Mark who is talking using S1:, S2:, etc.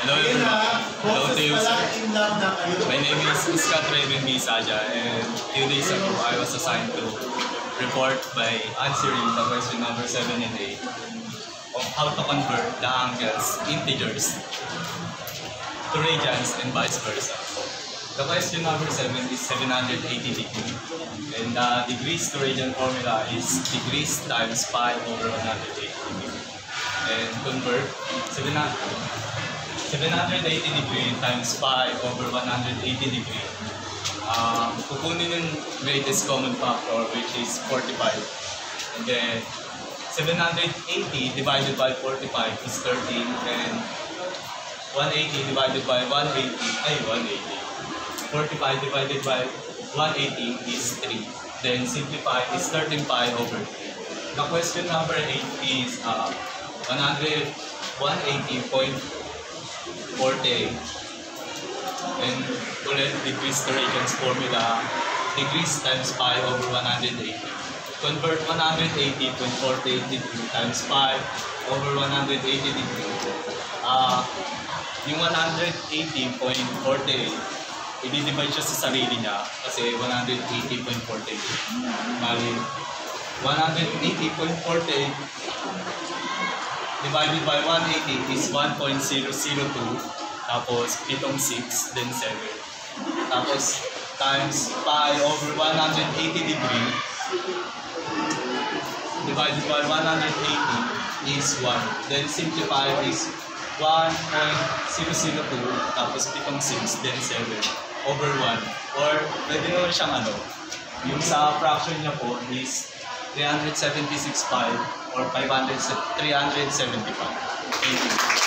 S1: Hello everyone. Hello to you, sir.
S2: in love na kayo.
S1: My name is Scott Raven B. Saja and few days ago I was assigned to report by answering the question number 7 and 8 of how to convert the angles integers to radians and vice versa. The question number 7 is 780 degree and the degrees to radian formula is degrees times pi over 180 degree. And convert 700 780 degree times pi over 180 degree. Um, kukunin yung greatest common factor which is 45. And then 780 divided by 45 is 13 and 180 divided by 180 ay 180. 45 divided by 180 is 3. Then simplify is 13 pi over 3. The question number 8 is uh, 100 180.48 and ulit degrees to radians formula degrees times pi over 180 convert 180.48 degree times pi over 180 degree. Ah yung 180.48 i-divide siya sa sarili niya kasi 180.48 mali 180.48 divided by 180 is 1.002 tapos pitong 6 then 7 tapos times pi over 180 degree. Divided by 180 is 1 then simplify is 1.002 tapos pitong 6 then 7 over 1 or pwede naman siyang ano yung sa fraction niya po is 376 pi or 500, 375. Thank you.